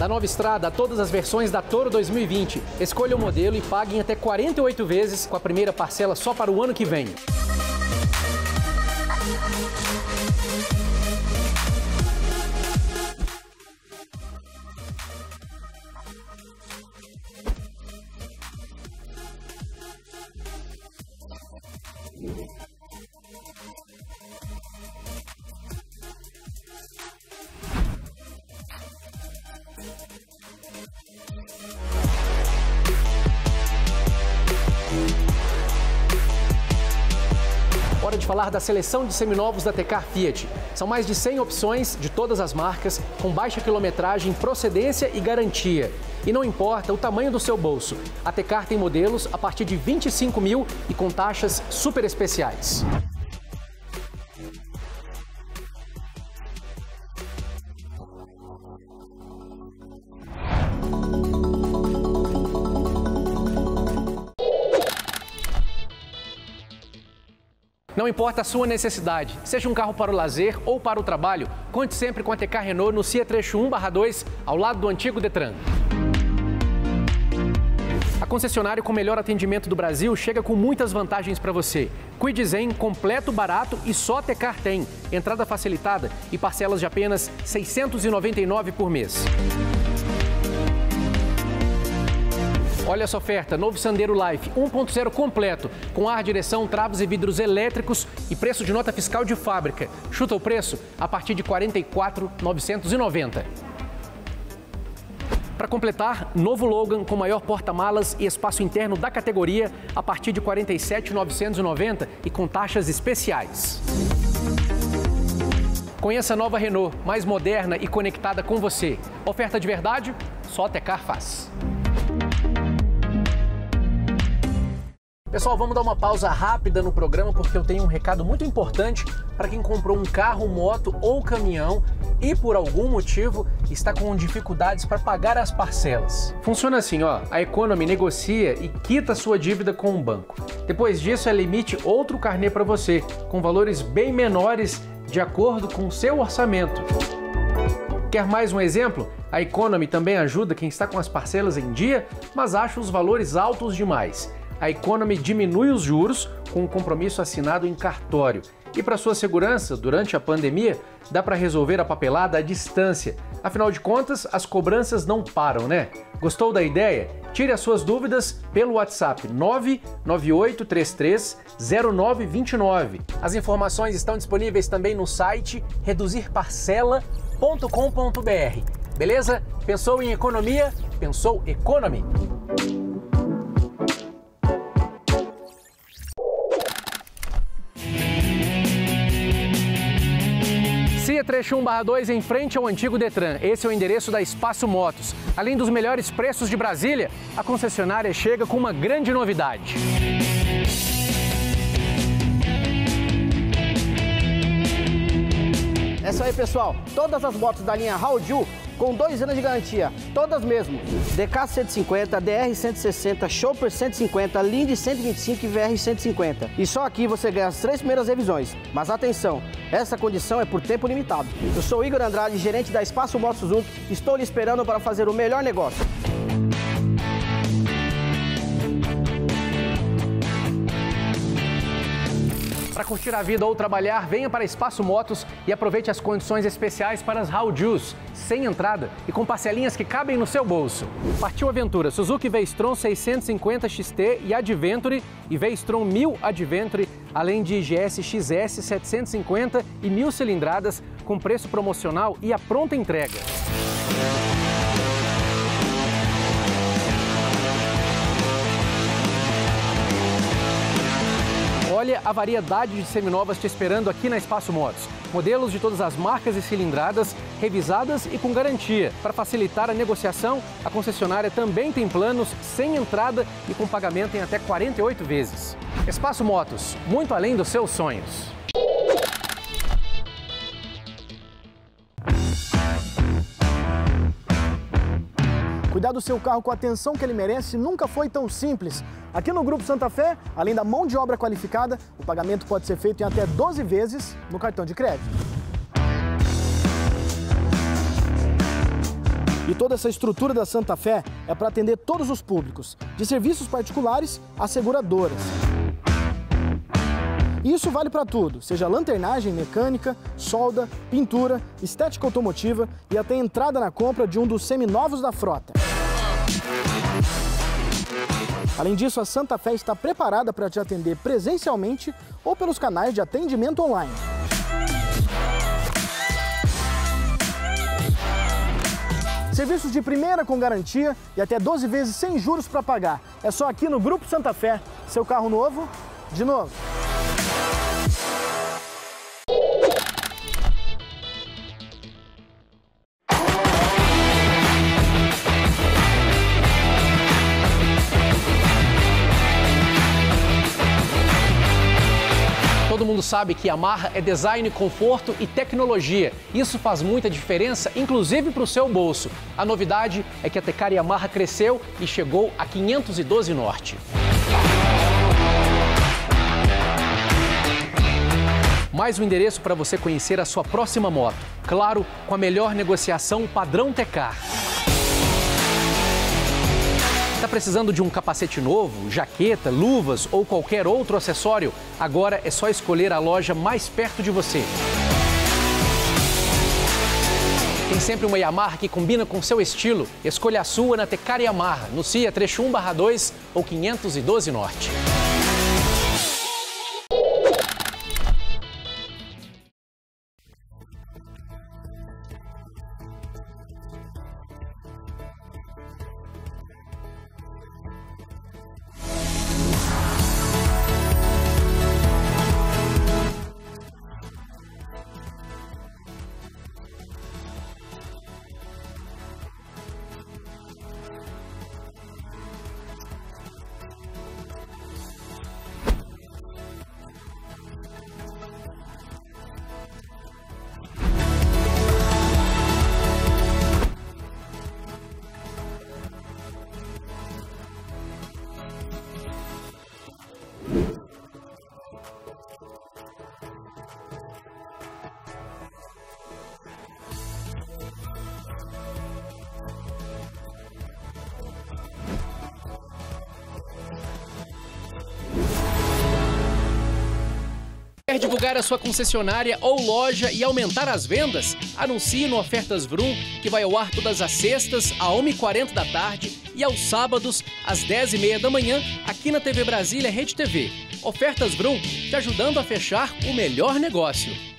Da nova estrada, todas as versões da Toro 2020. Escolha o modelo e pague em até 48 vezes com a primeira parcela só para o ano que vem. Falar da seleção de seminovos da Tecar Fiat. São mais de 100 opções de todas as marcas, com baixa quilometragem, procedência e garantia. E não importa o tamanho do seu bolso, a Tecar tem modelos a partir de 25 mil e com taxas super especiais. Não importa a sua necessidade, seja um carro para o lazer ou para o trabalho, conte sempre com a TK Renault no CIA Trecho 1/2, ao lado do antigo Detran. A concessionária com o melhor atendimento do Brasil chega com muitas vantagens para você. Quid Zen completo, barato e só Tecar tem. Entrada facilitada e parcelas de apenas R$ 699 por mês. Olha essa oferta, novo Sandero Life 1.0 completo, com ar, direção, travas e vidros elétricos e preço de nota fiscal de fábrica. Chuta o preço a partir de R$ 44.990. Para completar, novo Logan com maior porta-malas e espaço interno da categoria a partir de R$ 47.990 e com taxas especiais. Conheça a nova Renault, mais moderna e conectada com você. Oferta de verdade? Só a Tecar faz. Pessoal, vamos dar uma pausa rápida no programa porque eu tenho um recado muito importante para quem comprou um carro, moto ou caminhão e por algum motivo está com dificuldades para pagar as parcelas. Funciona assim, ó, a Economy negocia e quita sua dívida com o banco. Depois disso, ela emite outro carnê para você, com valores bem menores de acordo com o seu orçamento. Quer mais um exemplo? A Economy também ajuda quem está com as parcelas em dia, mas acha os valores altos demais a Economy diminui os juros com um compromisso assinado em cartório. E para sua segurança, durante a pandemia, dá para resolver a papelada à distância. Afinal de contas, as cobranças não param, né? Gostou da ideia? Tire as suas dúvidas pelo WhatsApp 998330929. As informações estão disponíveis também no site reduzirparcela.com.br. Beleza? Pensou em economia? Pensou Economy? Trecho 1/2 em frente ao antigo Detran. Esse é o endereço da Espaço Motos. Além dos melhores preços de Brasília, a concessionária chega com uma grande novidade. É isso aí, pessoal. Todas as motos da linha Raul com dois anos de garantia, todas mesmo. DK 150, DR 160, Chopper 150, Lindy 125 e VR 150. E só aqui você ganha as três primeiras revisões. Mas atenção, essa condição é por tempo limitado. Eu sou Igor Andrade, gerente da Espaço Motos Suzuki. Estou lhe esperando para fazer o melhor negócio. Para curtir a vida ou trabalhar, venha para Espaço Motos e aproveite as condições especiais para as Raudjus, sem entrada e com parcelinhas que cabem no seu bolso. Partiu aventura Suzuki V-Strom 650 XT e Adventure e V-Strom 1000 Adventure, além de GS XS 750 e 1000 cilindradas com preço promocional e a pronta entrega. Olha a variedade de seminovas te esperando aqui na Espaço Motos. Modelos de todas as marcas e cilindradas, revisadas e com garantia. Para facilitar a negociação, a concessionária também tem planos sem entrada e com pagamento em até 48 vezes. Espaço Motos, muito além dos seus sonhos. Cuidar do seu carro com a atenção que ele merece nunca foi tão simples. Aqui no Grupo Santa Fé, além da mão de obra qualificada, o pagamento pode ser feito em até 12 vezes no cartão de crédito. E toda essa estrutura da Santa Fé é para atender todos os públicos, de serviços particulares a seguradoras. Isso vale para tudo, seja lanternagem mecânica, solda, pintura, estética automotiva e até entrada na compra de um dos seminovos da frota. Além disso, a Santa Fé está preparada para te atender presencialmente ou pelos canais de atendimento online. Serviços de primeira com garantia e até 12 vezes sem juros para pagar. É só aqui no Grupo Santa Fé. Seu carro novo, de novo. Sabe que Yamaha é design, conforto e tecnologia. Isso faz muita diferença, inclusive para o seu bolso. A novidade é que a Tecar Yamaha cresceu e chegou a 512 Norte. Mais um endereço para você conhecer a sua próxima moto. Claro, com a melhor negociação padrão Tecar. Está precisando de um capacete novo, jaqueta, luvas ou qualquer outro acessório? Agora é só escolher a loja mais perto de você. Tem sempre uma Yamaha que combina com seu estilo. Escolha a sua na Tecar Yamaha, no CIA 31/2 ou 512 Norte. Quer divulgar a sua concessionária ou loja e aumentar as vendas? Anuncie no Ofertas Vrum, que vai ao ar todas as sextas, às 1h40 da tarde e aos sábados, às 10h30 da manhã, aqui na TV Brasília Rede TV. Ofertas Vrum, te ajudando a fechar o melhor negócio.